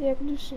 Як душе.